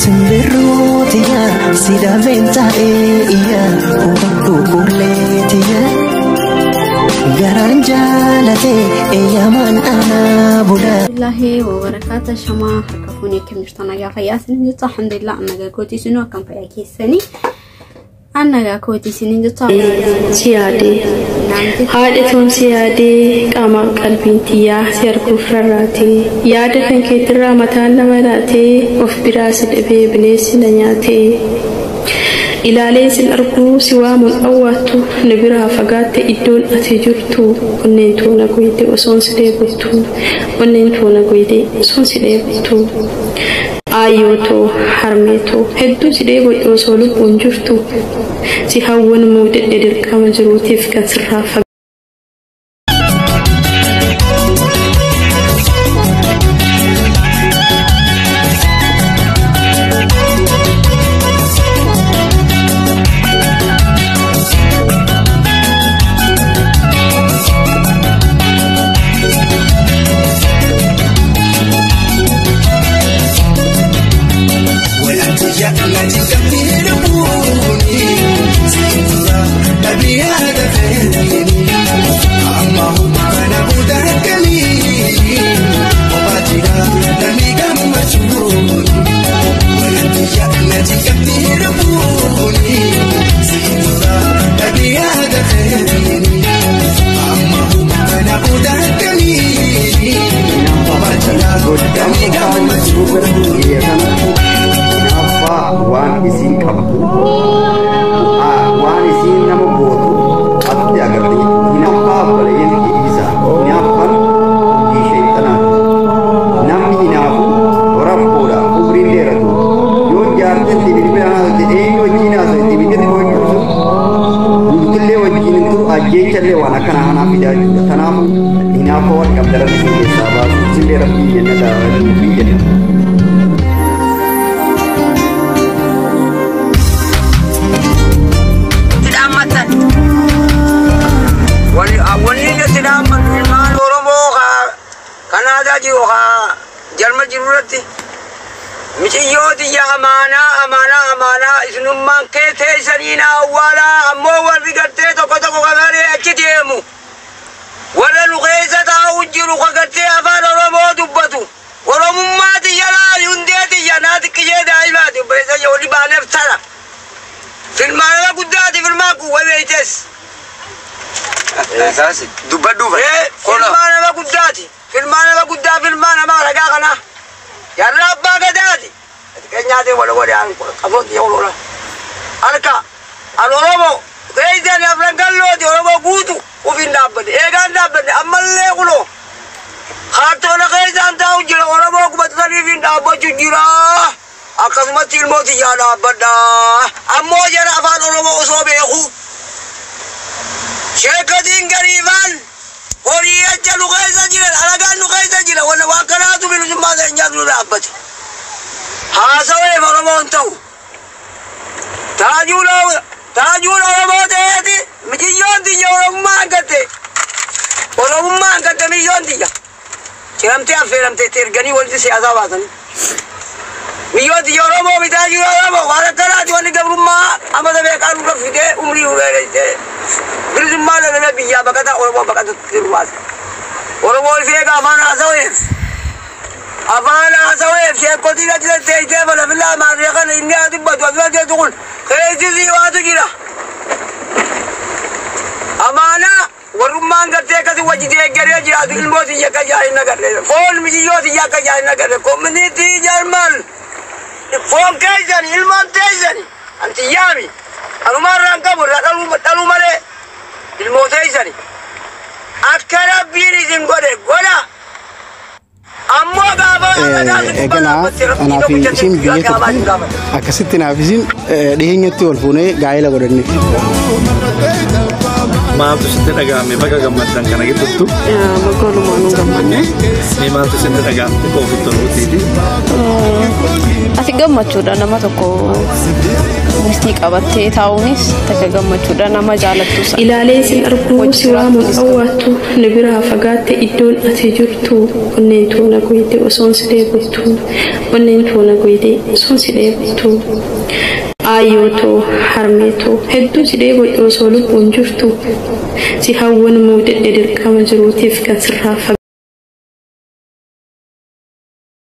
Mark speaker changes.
Speaker 1: simbirroo tiyya sidaameen taa'ee iyya hubadhu qullee tiyya garaan jaalate eeyyamaan aanaa bula.
Speaker 2: Bismillaahi wabarakaata shamaa harka fuunee akkam jirtan nagaa fayyaa isinin jettu alhamdulillah annagaa kootii isinuu akkam fayyaa keessanii annagaa kootii isinin jettu
Speaker 3: si yaadee haadha toon si yaadee qaama qalbiin xiyyaa si arguuf rarraatee yaada kan keetirraa mataan nama laatee of biraa si dhabee bineensi na nyaatee ilaalee sin arguu si waamuun dhawwaattu na biraa fagaatte iddoon ati jirtu onneen toona goyde osoon si dheebottu onneen toona goyde osoon si dheebottu aayyootoo harmeetoo hedduu si dheebodhe osoo lubbuun jirtu si hawwan muudadhe dirqama jiruutiif kan sirraa fagaatte.
Speaker 4: waan isiin nama gootu atti agarte hinaffaa balayeen isa hinaffan ishee tanaa namni hinaafu rabboodha umriin dheeratu yoo jaartin bilbila haasa'e eenyu wajjin haasa'e bilbila wajjin guutillee wajjin turu ajjeechallee waan akkana kanaa fidaa jirudha tanaafu hinaafa waan qabdaran isin keessaa baasu isinlee rabbii jenna daawwanii jenna.
Speaker 5: wanni يوها جرم جرورتي. مشيوت يا أمانة أمانة أمانة إسنم من كيت سنينا أولا أمو ورقتي تقو تقو غمري أكتيمو ولا لغيزة أوجر وقتي أفان رمو دبتو. ورمما تيالا ينديتي ينادي كيه دائما تبريزة يولي بانفتنا في المعنى قداتي في المعنى قوة بيتس wabeeytes.
Speaker 6: dubbadhuufa
Speaker 5: Filmaa nama guddaati. Filmaa nama guddaa filmaa nama ragaa kana. Jarra abbaa gadaati. Keenyaatee wal godhaan qabooti olola. Harka an Oromoo reeyidaan afran gallooti Oromoo guutu ufiin dhaabbate. Eegaan dhaabbate ammallee kunoo. Kaartoona keessaan taa'u jira Oromoo qubatanii fi dhaabbachuu jira. Akkasumatti ilmooti yaa dhaabbadha. Ammoo jara afaan Oromoo osoo beeku. Sheekatiin gariifaan horii acha nu keessa jiran alagaan nu keessa jira wanna waan kanaatu bilisummaa keenyaatu nu dhaabbate haasaweef oromoon ta'u taajuun oromoo ta'eeti mijiyyoon tiyya oromummaa hangatte oromummaa hangatte miyyoon tiyya ciramtee affeeramtee itti erganii walitti siyaasaa baasanii miyyoon tiyya oromoo bitaa jiru oromoo waan akkanaati wanni gabrummaa amata beekaa nurra fidee umrii nu dheeressee bilisummaa lalala biyyaa baqata oromoo baqata dirwaasa oromoo ifeega afaan haasaweef afaan haasaweef sheekotiin achi teessee falafilaa maarree kana inni haa dubbatu asuma teessu kun keessisii waatu jira amaanaa warrummaan gartee akkasi wajji deeggaree jiraatu ilmooti yakka jaahina agarre foon mijiyyooti yakka jaahina agarre koominiitii jarman foon keessan ilmaan teessani anti yaami anumarraan qabu irraa dhaluu malee ilmoota isani akka rabbiin isin godhe godha
Speaker 7: eganaa anaaf isin biyya tokko akkasitti naaf isin dhiheenyatti wal fuunee gaa'ela godhanne.
Speaker 8: Maaltu sitti dhaga'ame baga gammaddan kana gidduutti
Speaker 3: Bakka walumaan gammanne.
Speaker 8: ni maaltu sitti dhaga'ame ofitti oluutiiti.
Speaker 3: Asi
Speaker 9: gammachuudha nama tokko murtii qabattee taa'uunis takka gammachuudha nama jaalattu sana.
Speaker 6: Ilaalee sin arguu si waamuun dhawwaattu ni biraa fagaatte iddoon ati jirtu onneen tuuna goyte osoon si dheebottu onneen tuuna goyte osoon si dheebottu. Aayyootoo harmeetoo hedduu si dheebodhu osoo lubbuun jirtu si hawwan muudedhe dirqama jiruutiif kan sirraa